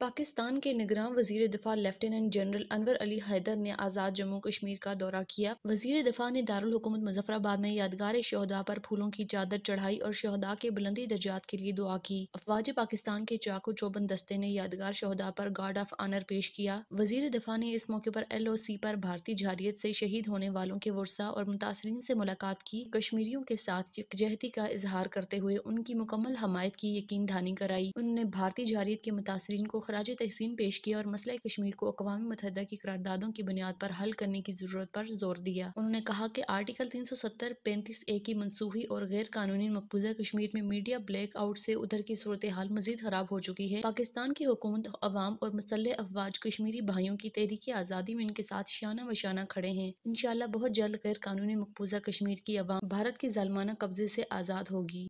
पाकिस्तान के निगरान वज़ीर दिफा लेफ्टिनेंट जनरल अनवर अली हैदर ने आज़ाद जम्मू कश्मीर का दौरा किया। वज़ीर दिफा ने दारुल हुकूमत मुजफ्फराबाद में यादगार शहदा पर फूलों की चादर चढ़ाई और शहदा के बुलंदी दर्जात के लिए दुआ की। अफवाज पाकिस्तान के चाकू चौबंद दस्ते ने यादगार शहदा पर गार्ड ऑफ़ आनर पेश किया। वज़ीर दिफा ने इस मौके पर एल ओ सी पर भारतीय जारियत से शहीद होने वालों के वर्षा और मुतासरीन से मुलाकात की। कश्मीरियों के साथ यकजहती का इजहार करते हुए उनकी मुकम्मल हमायत की यकीन दहानी कराई। उन्होंने भारतीय जारियत के मुतासरीन को खराज तहसीन पेश किया और मसला कश्मीर को अकवा मुतहदा की करारदादों की बुनियाद पर हल करने की ज़रूरत पर ज़ोर दिया। उन्होंने कहा कि आर्टिकल तीन सौ सत्तर पैंतीस ए की मनसूखी और गैर कानूनी मकबूजा कश्मीर में मीडिया ब्लैक आउट से उधर की सूरत हाल मजीद खराब हो चुकी है। पाकिस्तान की हुकूमत, अवाम और मुसल अफवाज कश्मीरी भाइयों की तहरीक आज़ादी में इनके साथ शाना वशाना खड़े हैं। इनशाला बहुत जल्द गैर कानूनी मकबूजा कश्मीर की अवाम, भारत के जालमाना कब्जे से आज़ाद होगी।